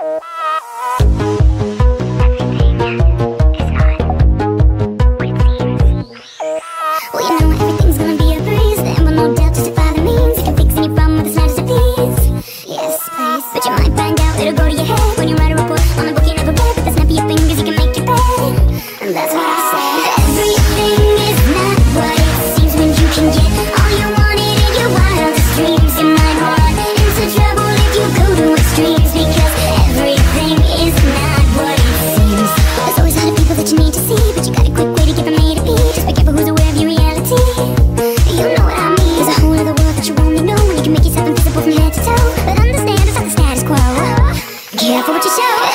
Well, for what you show.